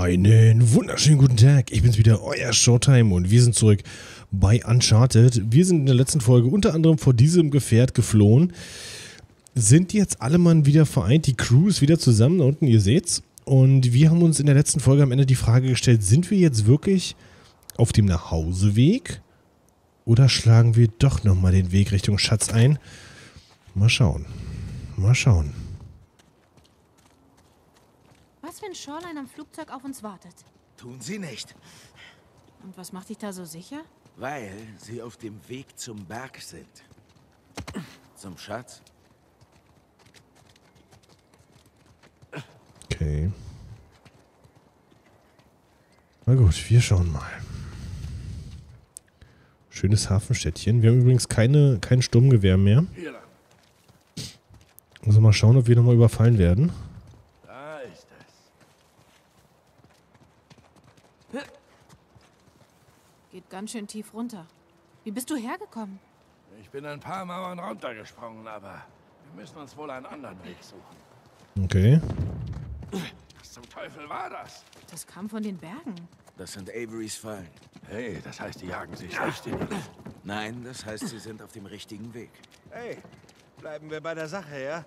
Einen wunderschönen guten Tag. Ich bin's wieder, euer Showtime und wir sind zurück bei Uncharted. Wir sind in der letzten Folge unter anderem vor diesem Gefährt geflohen. Sind jetzt alle Mann wieder vereint. Die Crew ist wieder zusammen da unten, ihr seht's. Und wir haben uns in der letzten Folge am Ende die Frage gestellt, sind wir jetzt wirklich auf dem Nachhauseweg? Oder schlagen wir doch nochmal den Weg Richtung Schatz ein? Mal schauen. Mal schauen. Was, wenn Shoreline am Flugzeug auf uns wartet? Tun Sie nicht, Und was macht dich da so sicher? weil Sie auf dem Weg zum Berg sind. Zum Schatz? Okay. Na gut, wir schauen mal. Schönes Hafenstädtchen. Wir haben übrigens keine, kein Sturmgewehr mehr. Also mal schauen, ob wir nochmal überfallen werden. Da ist es. Geht ganz schön tief runter. Wie bist du hergekommen? Ich bin ein paar Mauern runtergesprungen, aber wir müssen uns wohl einen anderen Weg suchen. Okay. Was zum Teufel war das? Das kam von den Bergen. Das sind Averys Fallen. Hey, das heißt, die jagen sich die Luft. Nein, das heißt, Sie sind auf dem richtigen Weg. Hey, bleiben wir bei der Sache, ja?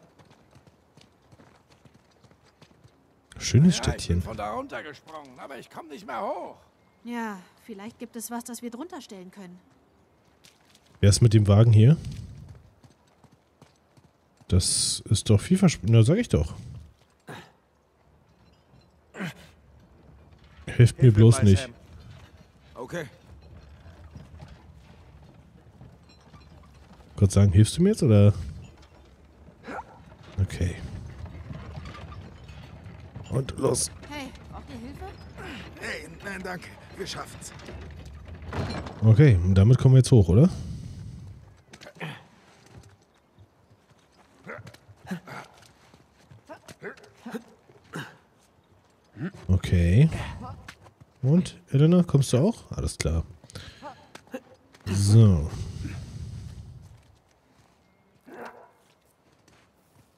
Schönes Ja, ich bin Städtchen. von da runtergesprungen, aber ich komme nicht mehr hoch. Ja, vielleicht gibt es was, das wir drunter stellen können. Wer ist mit dem Wagen hier? Das ist doch vielversprechend. Na, sag ich doch. Hilft mir Hilf bloß mal, nicht. Sam. Okay. Gott sagen, hilfst du mir jetzt oder? Okay. Und los. Hey, braucht ihr Hilfe? Hey, nein, danke. Wir schaffen's. Okay, damit kommen wir jetzt hoch, oder? Okay. Und, Elena, kommst du auch? Alles klar. So.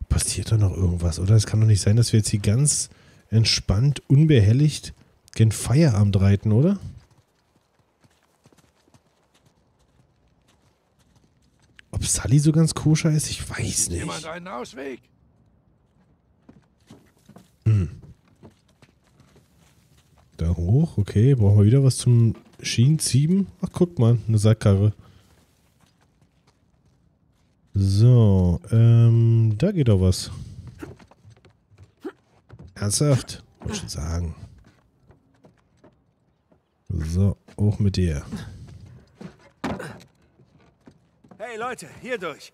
Passiert da noch irgendwas, oder? Es kann doch nicht sein, dass wir jetzt hier ganz entspannt, unbehelligt gen Feierabend reiten, oder? Ob Sully so ganz koscher ist, ich weiß Jemand nicht. einen Ausweg? Da hoch, okay. Brauchen wir wieder was zum Schienenziehen? Ach, guck mal, eine Sackkarre. So, ähm, da geht doch was. Ernsthaft? Wollte schon sagen. So, hoch mit dir. Hey Leute, hier durch.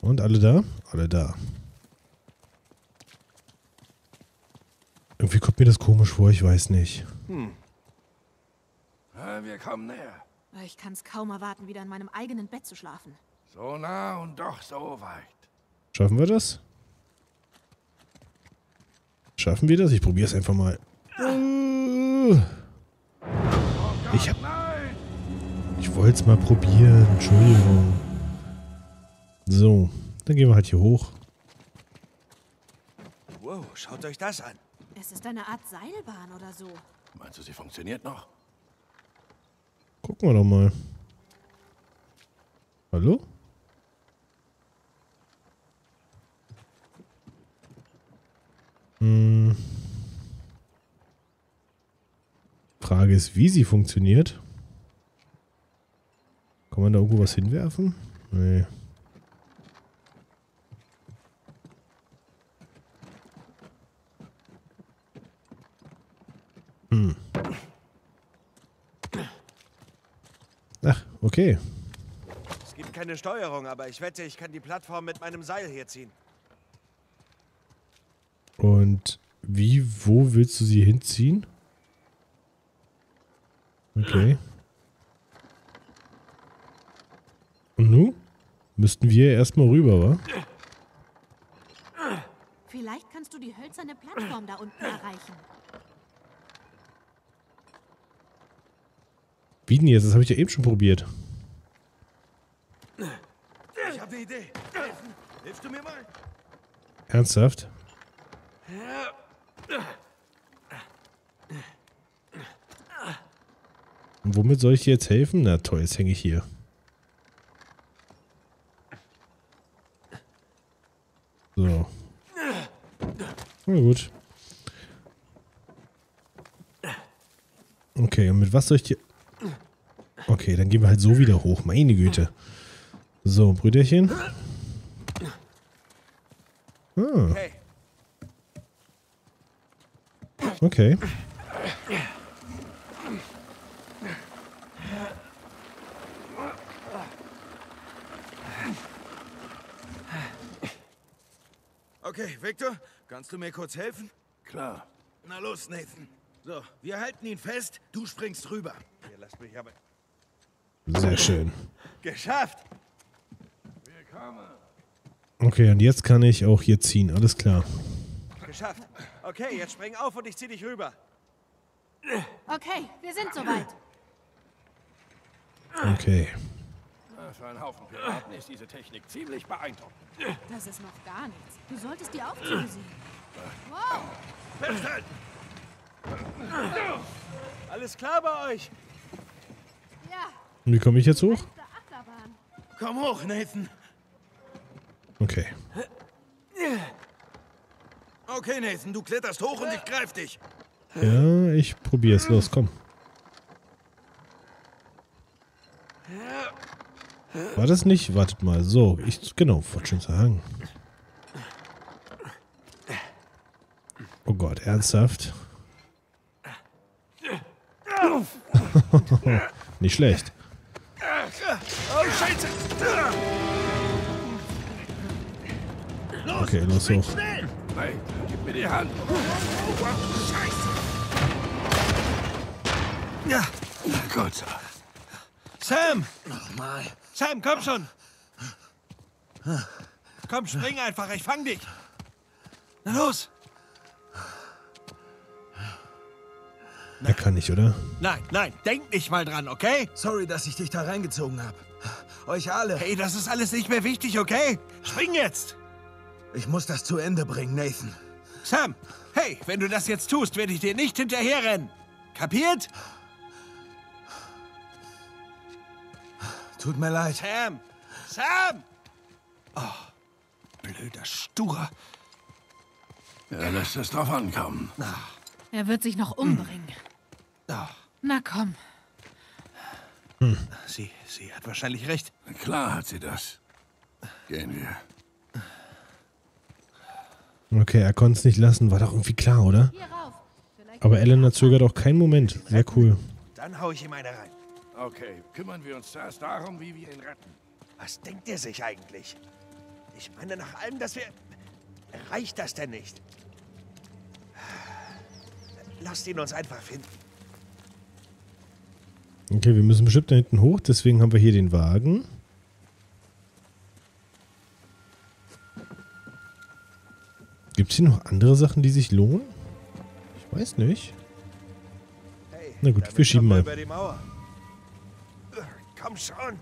Und alle da? Alle da. Irgendwie kommt mir das komisch vor, ich weiß nicht. Ja, wir kommen näher. Ich kann es kaum erwarten, wieder in meinem eigenen Bett zu schlafen. So nah und doch so weit. Schaffen wir das? Schaffen wir das? Ich probiere es einfach mal. Ich hab. Ich wollte es mal probieren. Entschuldigung. So, dann gehen wir halt hier hoch. Wow, schaut euch das an. Es ist eine Art Seilbahn oder so. Meinst du, sie funktioniert noch? Gucken wir doch mal. Hallo? Hm. Frage ist, wie sie funktioniert. Kann man da irgendwo was hinwerfen? Nee. Hm. Ach, okay. Es gibt keine Steuerung, aber ich wette, ich kann die Plattform mit meinem Seil hier ziehen. Und wie, wo willst du sie hinziehen? Okay. Und nun? Müssten wir erstmal rüber, wa? Vielleicht kannst du die hölzerne Plattform da unten erreichen. Wie denn jetzt? Das habe ich ja eben schon probiert. Ich habe eine Idee. Hilfst du mir mal? Ernsthaft? Womit soll ich dir jetzt helfen? Na toll, jetzt hänge ich hier. So. Na gut. Okay, und mit was soll ich dir... Okay, dann gehen wir halt so wieder hoch. Meine Güte. So, Brüderchen. Ah, okay. Okay, Victor, kannst du mir kurz helfen? Klar. Na los, Nathan. So, wir halten ihn fest, du springst rüber. ihr lasst mich aber... Sehr schön. Geschafft! Willkommen. Okay, und jetzt kann ich auch hier ziehen. Alles klar. Geschafft. Okay, jetzt spring auf und ich zieh dich rüber. Okay, wir sind soweit. Okay. Für einen Haufen Piraten ist diese Technik ziemlich beeindruckend. Das ist noch gar nichts. Du solltest die Aufzüge sehen. Wow, Festhalten! Alles klar bei euch? ja, Und wie komme ich jetzt hoch? Komm hoch, Nathan. Okay. Okay, Nathan, du kletterst hoch und ich greif dich. Ja, ich probiere es. Los, komm. War das nicht? Wartet mal. So, ich, genau, wollte schon sagen. Oh Gott, ernsthaft? nicht schlecht. Okay, los hoch. Gib mir die Hand. Scheiße! Ja, Gut. Sam! Nochmal. Sam, komm schon! Komm, spring einfach, ich fang dich! Na los! Er kann nicht, oder? Nein, nein, denk nicht mal dran, okay? Sorry, dass ich dich da reingezogen habe. Euch alle. Hey, das ist alles nicht mehr wichtig, okay? Spring jetzt! Ich muss das zu Ende bringen, Nathan. Sam, hey, wenn du das jetzt tust, werde ich dir nicht hinterherrennen. Kapiert? Tut mir leid. Sam! Sam! Oh, blöder Stur. Er lässt es drauf ankommen. Er wird sich noch umbringen. Oh, Na komm. sie, sie hat wahrscheinlich recht. Klar hat sie das. Gehen wir. Okay, er konnte es nicht lassen. War doch irgendwie klar, oder? Aber Elena zögert auch keinen Moment. Sehr cool. Dann hau ich ihm eine rein. Okay, kümmern wir uns zuerst darum, wie wir ihn retten. Was denkt er sich eigentlich? Ich meine, nach allem, dass wir... Reicht das denn nicht? Lasst ihn uns einfach finden. Okay, wir müssen bestimmt da hinten hoch. Deswegen haben wir hier den Wagen. Gibt es hier noch andere Sachen, die sich lohnen? Ich weiß nicht. Na gut, wir schieben mal. Komm schon.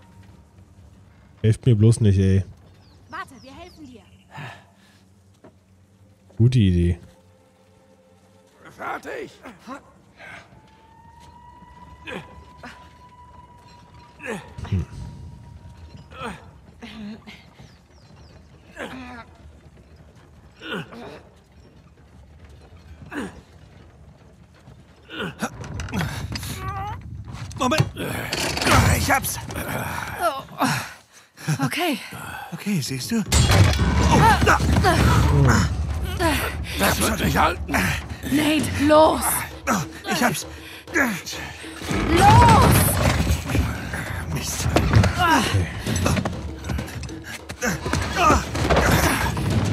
Helft mir bloß nicht, ey. Warte, wir helfen dir. Gute Idee. Fertig! Moment. Ich hab's. Okay, Okay, siehst du? Das wird nicht halten. Nate, los! Ich hab's. Los! Mist.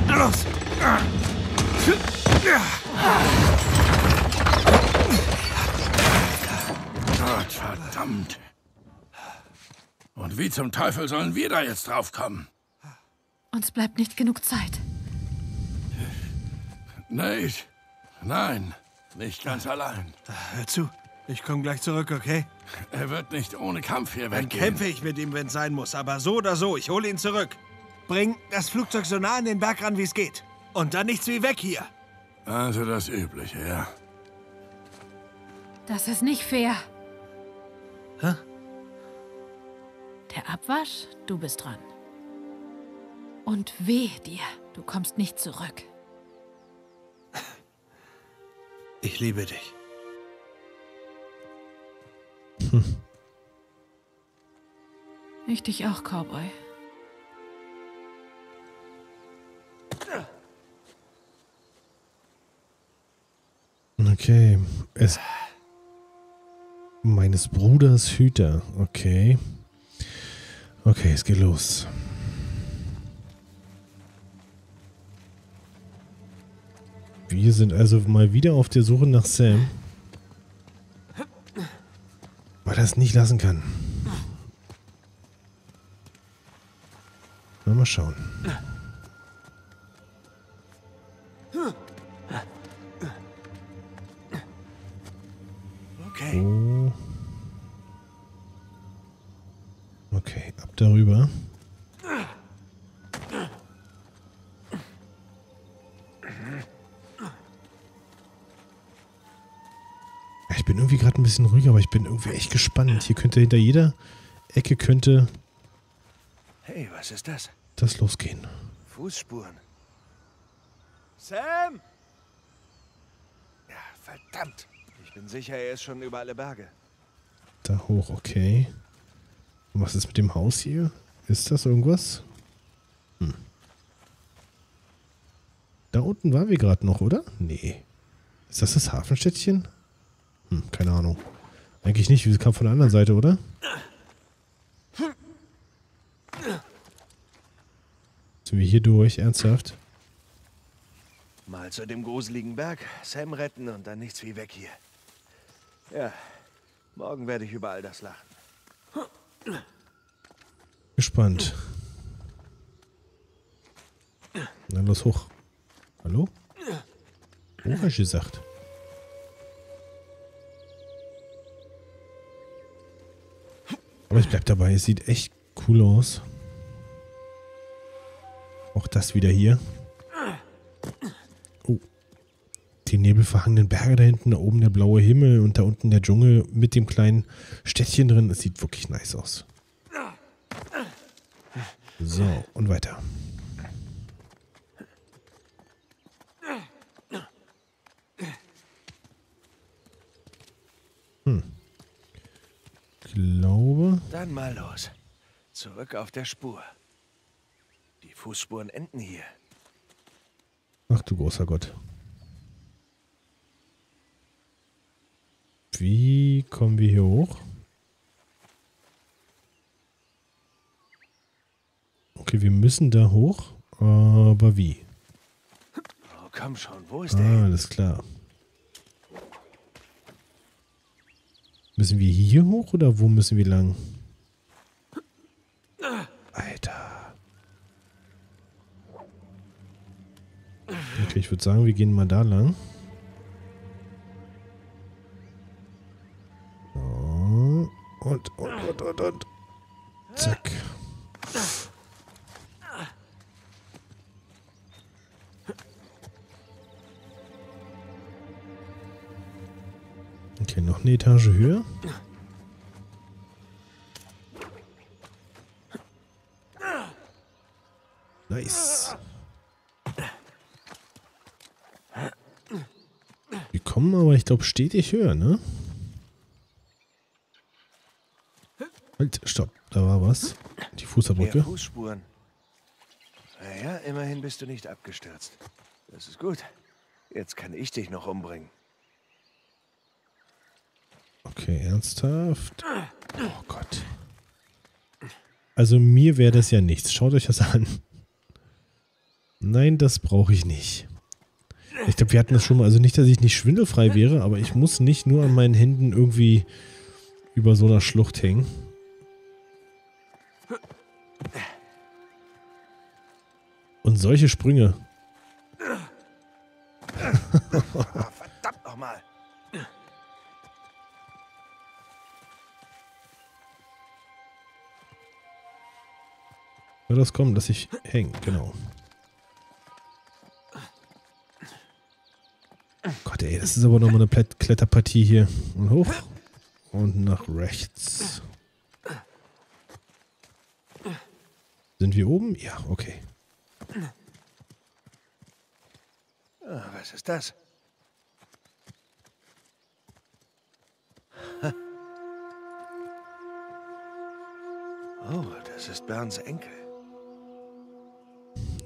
Los. Gott verdammt. Und wie zum Teufel sollen wir da jetzt draufkommen? Uns bleibt nicht genug Zeit. Nate, nein, nicht ganz allein. Hör zu. Ich komme gleich zurück, okay? Er wird nicht ohne Kampf hier Dann weggehen. kämpfe ich mit ihm, wenn es sein muss. Aber so oder so, ich hole ihn zurück. Bring das Flugzeug so nah an den Berg ran, wie es geht. Und dann nichts wie weg hier. Also das Übliche, ja. Das ist nicht fair. Hä? Der Abwasch, du bist dran. Und weh dir, du kommst nicht zurück. Ich liebe dich. Ich dich auch, Cowboy. Okay. Es. Meines Bruders Hüter. Okay. Okay, es geht los. Wir sind also mal wieder auf der Suche nach Sam. Weil er es nicht lassen kann. Na, mal schauen. Okay. Oh. Okay, ab darüber. Ein bisschen ruhig, aber ich bin irgendwie echt gespannt. Hier könnte hinter jeder Ecke könnte Hey, was ist das? das losgehen. Fußspuren. Sam! Ja, verdammt. Ich bin sicher, er ist schon über alle Berge. Da hoch, okay. Und was ist mit dem Haus hier? Ist das irgendwas? Hm. Da unten waren wir gerade noch, oder? Nee. Ist das das Hafenstädtchen? Hm, keine Ahnung. Eigentlich nicht, wir kamen von der anderen Seite, oder? Sind wir hier durch, ernsthaft? Mal zu dem gruseligen Berg, Sam retten und dann nichts wie weg hier. Ja, morgen werde ich über all das lachen. Gespannt. Na los, hoch. Hallo? Hoch, hast du gesagt. Aber ich bleib dabei, es sieht echt cool aus. Auch das wieder hier. Oh. Die nebelverhangenen Berge da hinten, da oben der blaue Himmel und da unten der Dschungel mit dem kleinen Städtchen drin. Es sieht wirklich nice aus. So, und weiter. Hm. Glaube. Dann mal los. Zurück auf der Spur. Die Fußspuren enden hier. Ach du großer Gott. Wie kommen wir hier hoch? Okay, wir müssen da hoch. Aber wie? Oh, komm schon, wo ist der? Ah, hin? alles klar. Müssen wir hier hoch oder wo müssen wir lang? Alter. Okay, ich würde sagen, wir gehen mal da lang. Und, und, und, und, und. Zack. Okay, noch eine Etage höher. Nice. Wir kommen aber, ich glaube, stetig höher, ne? Halt, stopp, da war was. Die Fußabdrücke. Fußspuren. Naja, immerhin bist du nicht abgestürzt. Das ist gut. Jetzt kann ich dich noch umbringen. Okay, ernsthaft. Oh Gott. Also mir wäre das ja nichts. Schaut euch das an. Nein, das brauche ich nicht. Ich glaube, wir hatten das schon mal. Also nicht, dass ich nicht schwindelfrei wäre, aber ich muss nicht nur an meinen Händen irgendwie über so einer Schlucht hängen. Und solche Sprünge. Ah, verdammt nochmal. Ja, das kommt, dass ich hängen, genau. Gott, ey, das ist aber nochmal eine Plätt Kletterpartie hier. Und hoch und nach rechts. Sind wir oben? Ja, okay. Ah, was ist das? Oh, das ist Berns Enkel.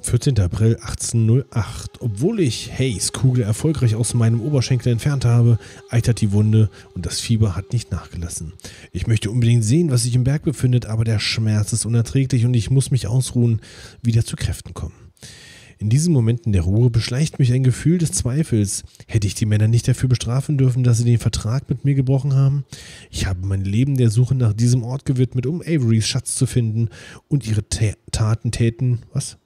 14. April 1808. Obwohl ich Hayes Kugel erfolgreich aus meinem Oberschenkel entfernt habe, eitert die Wunde und das Fieber hat nicht nachgelassen. Ich möchte unbedingt sehen, was sich im Berg befindet, aber der Schmerz ist unerträglich und ich muss mich ausruhen, wieder zu Kräften kommen. In diesen Momenten der Ruhe beschleicht mich ein Gefühl des Zweifels. Hätte ich die Männer nicht dafür bestrafen dürfen, dass sie den Vertrag mit mir gebrochen haben? Ich habe mein Leben der Suche nach diesem Ort gewidmet, um Averys Schatz zu finden und ihre Taten täten. Was?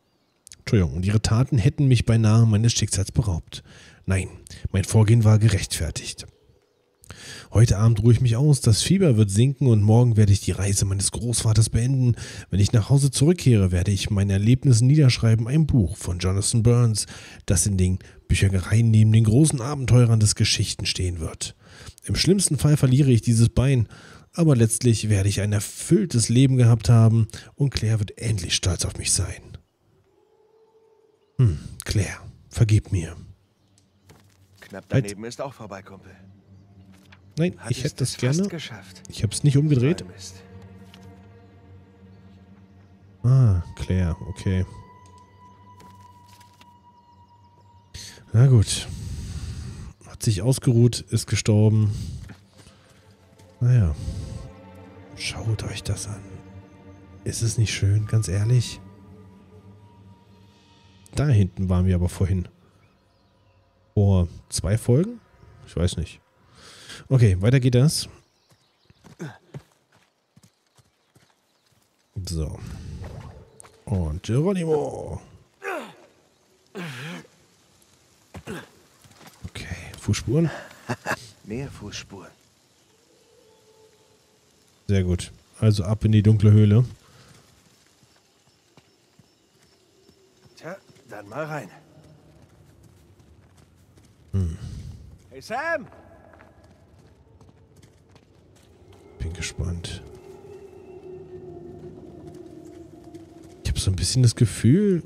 Entschuldigung, und ihre Taten hätten mich beinahe meines Schicksals beraubt. Nein, mein Vorgehen war gerechtfertigt. Heute Abend ruhe ich mich aus, das Fieber wird sinken und morgen werde ich die Reise meines Großvaters beenden. Wenn ich nach Hause zurückkehre, werde ich meine Erlebnisse niederschreiben, ein Buch von Jonathan Burns, das in den Büchereien neben den großen Abenteurern des Geschichten stehen wird. Im schlimmsten Fall verliere ich dieses Bein, aber letztlich werde ich ein erfülltes Leben gehabt haben und Claire wird endlich stolz auf mich sein. Hm, Claire, vergib mir. Knapp daneben ist auch vorbei, Kumpel. Nein, Hat ich hätte das gerne. geschafft. Ich habe es nicht umgedreht. Ah, Claire, okay. Na gut. Hat sich ausgeruht, ist gestorben. Naja. Schaut euch das an. Ist es nicht schön, ganz ehrlich? Da hinten waren wir aber vorhin. Vor zwei Folgen? Ich weiß nicht. Okay, weiter geht das. So. Und Geronimo. Okay, Fußspuren. Mehr Fußspuren. Sehr gut. Also ab in die dunkle Höhle. Tja, dann mal rein. Hm. Hey Sam! Bin gespannt. Ich habe so ein bisschen das Gefühl,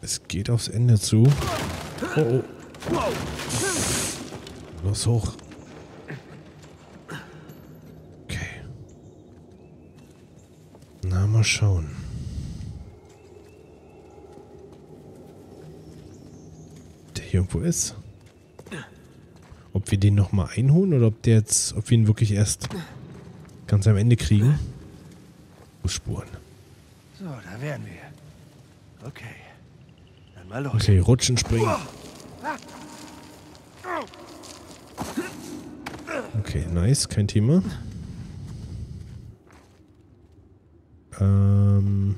es geht aufs Ende zu. Oh, oh. Los hoch. Okay. Na, mal schauen. Hier irgendwo ist. Ob wir den nochmal einholen oder ob der jetzt, ob wir ihn wirklich erst ganz am Ende kriegen. Fußspuren. So, da wären wir. Okay. Dann mal los. Okay, rutschen, springen. Okay, nice, kein Thema. Ähm,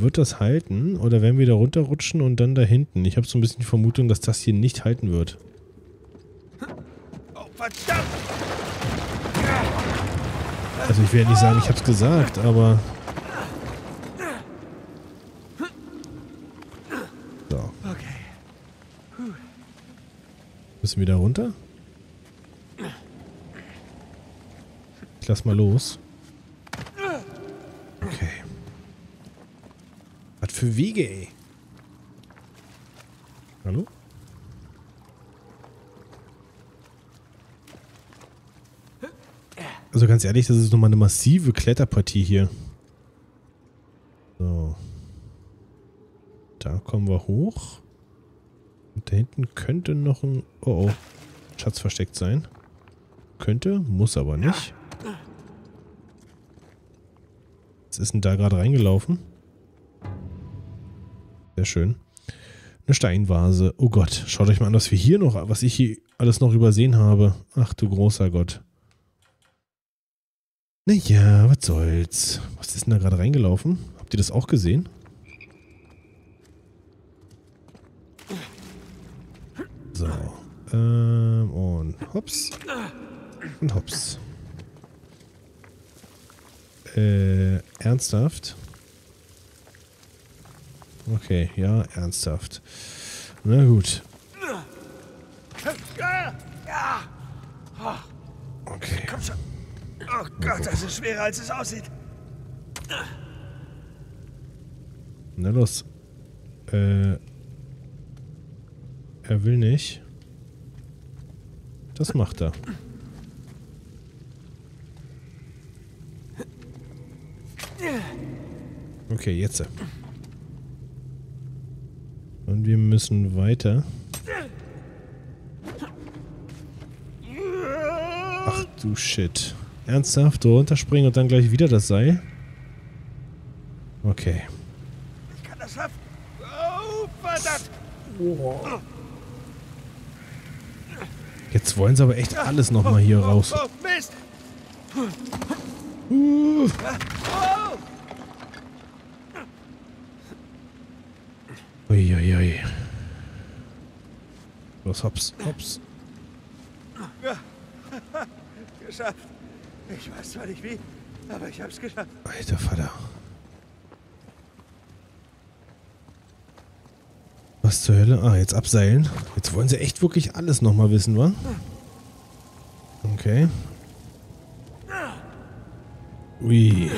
wird das halten oder werden wir da runterrutschen und dann da hinten? Ich habe so ein bisschen die Vermutung, dass das hier nicht halten wird. Oh, verdammt! Also ich werde nicht sagen, ich habe es gesagt, aber... So, Okay. müssen wir da runter? Ich lass mal los. Okay. Was für Wege, ey. Hallo? Also ganz ehrlich, das ist nochmal eine massive Kletterpartie hier. So. Da kommen wir hoch. Und da hinten könnte noch ein... Oh oh. Schatz versteckt sein. Könnte, muss aber nicht. Was ist denn da gerade reingelaufen? Sehr schön. Eine Steinvase. Oh Gott, schaut euch mal an, was wir hier noch, was ich hier alles noch übersehen habe. Ach du großer Gott. Naja, was soll's. Was ist denn da gerade reingelaufen? Habt ihr das auch gesehen? So. Ähm, und hops. Und hops. Äh, ernsthaft? Okay, ja, ernsthaft. Na gut. Okay. Komm schon. Oh Gott, das ist schwerer, als es aussieht. Na los. Äh. Er will nicht. Das macht er. Okay, jetzt. Und wir müssen weiter. Ach du Shit. Ernsthaft? Runterspringen und dann gleich wieder das Seil? Okay. Ich kann das schaffen. Oh, verdammt. Jetzt wollen sie aber echt alles nochmal hier raus. Oh, Mist. Uiuiui. Los, hops, hops. Geschafft. Ich weiß zwar nicht wie, aber ich hab's geschafft. Alter Vater. Was zur Hölle? Ah, jetzt abseilen. Jetzt wollen sie echt wirklich alles nochmal wissen, wa? Okay. Ui.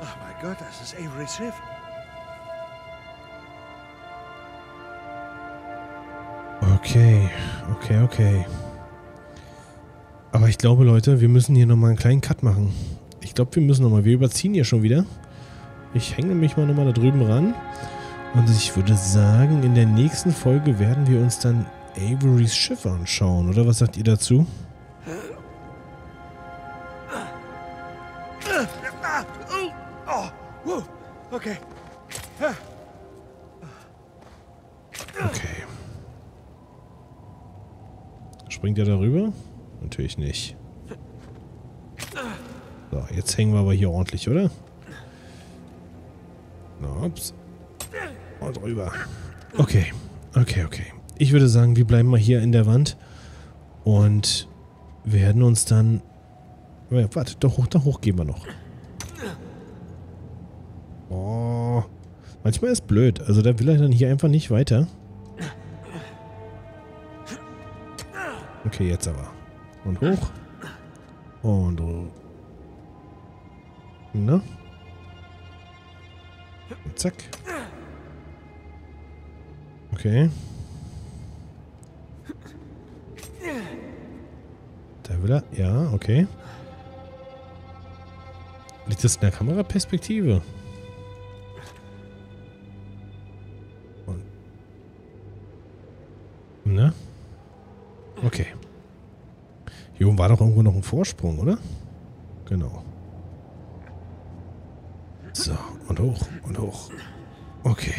Oh mein Gott, das ist Averys Schiff. Okay, okay, okay. Aber ich glaube, Leute, wir müssen hier nochmal einen kleinen Cut machen. Ich glaube, wir müssen nochmal. Wir überziehen hier schon wieder. Ich hänge mich mal nochmal da drüben ran. Und ich würde sagen, in der nächsten Folge werden wir uns dann Averys Schiff anschauen. Oder was sagt ihr dazu? Nicht. So, jetzt hängen wir aber hier ordentlich, oder? Ups. Und rüber. Okay, okay, okay. Ich würde sagen, wir bleiben mal hier in der Wand und werden uns dann... Warte, da hoch, da hoch gehen wir noch. Oh. Manchmal ist blöd. Also da will er dann hier einfach nicht weiter. Okay, jetzt aber. Und hoch. Und hoch. Na? Und zack. Okay. Da will er. Ja, okay. Liegt das in der Kameraperspektive? Hier oben war doch irgendwo noch ein Vorsprung, oder? Genau. So, und hoch, und hoch. Okay.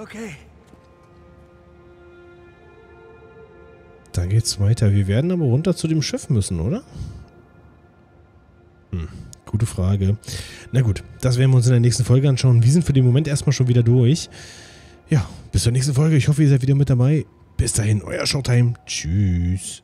Okay. Dann geht's weiter. Wir werden aber runter zu dem Schiff müssen, oder? Hm, gute Frage. Na gut, das werden wir uns in der nächsten Folge anschauen. Wir sind für den Moment erstmal schon wieder durch. Ja, bis zur nächsten Folge. Ich hoffe, ihr seid wieder mit dabei. Bis dahin, euer Showtime. Tschüss.